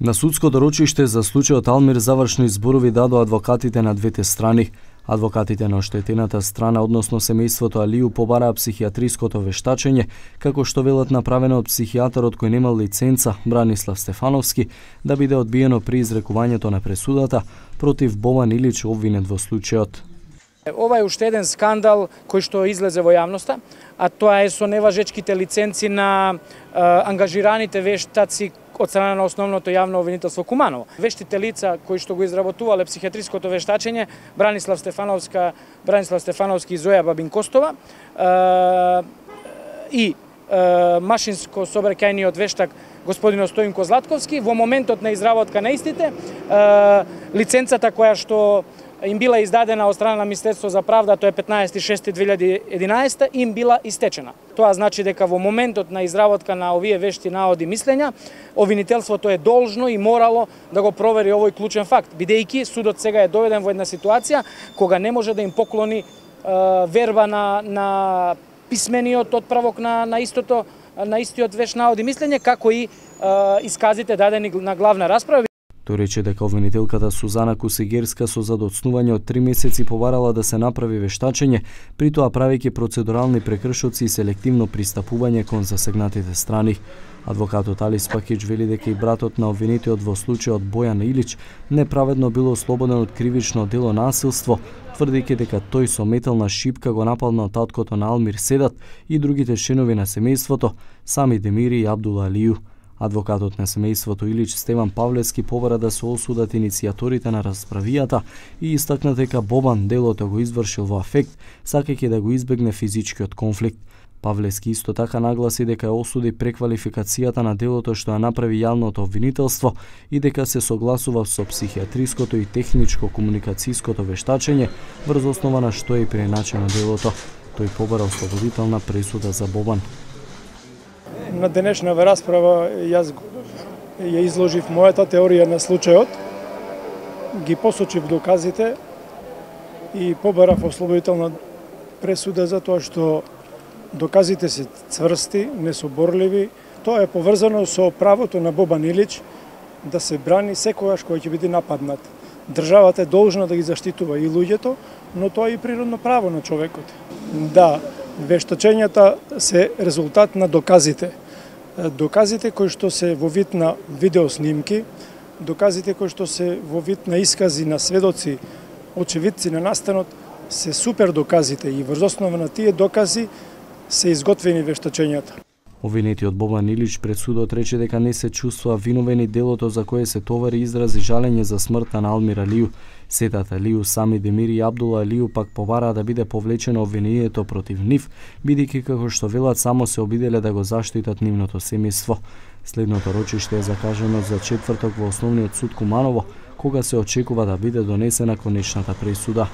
На судското рочиште за случајот Алмир завршни зборови дадо адвокатите на двете страни. Адвокатите на оштетената страна, односно семејството Алију, побараа психијатриското вештачење, како што велат направено од психијатарот кој немал лиценца, Бранислав Стефановски, да биде одбиено при изрекувањето на пресудата против Бован Илич обвинет во случајот. Ова е уште еден скандал кој што излезе во јавноста, а тоа е со неважечките лиценци на ангажираните вештаци од страна на основното јавно обвинителство Куманово. Вештите лица кои што го изработувале психиатриското вештачење, Бранислав Стефановска, Бранислав Стефановски и Зоја Бабин Костова, и машинско собрекајниот вештак господин Стојинко Златковски, во моментот на изработка на истите, лиценцата која што им била издадена од страна на Министерство за правда, тоа е 15.6.2011, им била истечена. Тоа значи дека во моментот на изработка на овие вешти наоди мислења, обвинителството е должно и морало да го провери овој клучен факт, бидејќи судот сега е доведен во една ситуација кога не може да им поклони е, верба на, на писмениот отправок на, на истото на истиот веш наоди мислење, како и е, исказите дадени на главна расправа. Тој рече дека обвинителката Сузана Кусигерска со задоцнување од три месеци побарала да се направи вештачење, при тоа правејќи процедурални прекршоци и селективно пристапување кон засегнатите страни. Адвокатот Али Пакич вели дека и братот на обвинетиот во случајот Бојан Илич неправедно бил ослободен од кривично дело насилство, тврдејќи дека тој со метална шипка го нападна таткото на Алмир Седат и другите членови на семејството, Сами Демири и Абдула Алију. Адвокатот на семејството Илич Стеван Павлески побара да се осудат иницијаторите на расправијата и истакна дека Бобан делото го извршил во афект, сакајќи да го избегне физичкиот конфликт. Павлески исто така нагласи дека ја осуди преквалификацијата на делото што ја направи јавното обвинителство и дека се согласува со психијатриското и техничко комуникацијското вештачење врз основа на што е и преначено делото. Тој побара ослободителна пресуда за Бобан на денешнава расправа јас ја изложив мојата теорија на случајот, ги посочив доказите и побарав ослободителна пресуда за тоа што доказите се цврсти, несоборливи. Тоа е поврзано со правото на Бобан Илич да се брани секогаш кој ќе биде нападнат. Државата е должна да ги заштитува и луѓето, но тоа е и природно право на човекот. Да, вештачењата се резултат на доказите. Доказите кои што се во вид на видеоснимки, доказите кои што се во вид на искази на сведоци, очевидци на настанот, се супер доказите и врз основа на тие докази се изготвени вештачењата. Обвинетиот Бобан Илич пред судот рече дека не се чувствува виновен и делото за кое се товари изрази жалење за смртта на Алмир Алију. Сетата Алију, Сами Демири и Абдула Алију пак побараа да биде повлечено обвинението против нив, бидејќи како што велат само се обиделе да го заштитат нивното семејство. Следното рочиште е закажано за четврток во Основниот суд Куманово, кога се очекува да биде донесена конечната пресуда.